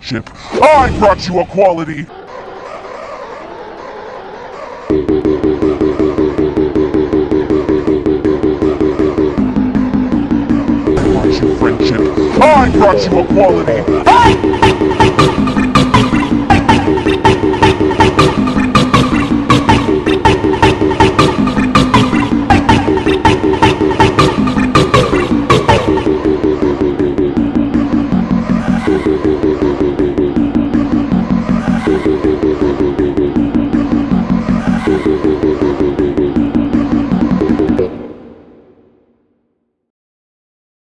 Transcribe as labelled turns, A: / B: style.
A: Chip, I brought you equality! I brought you friendship. I brought you equality!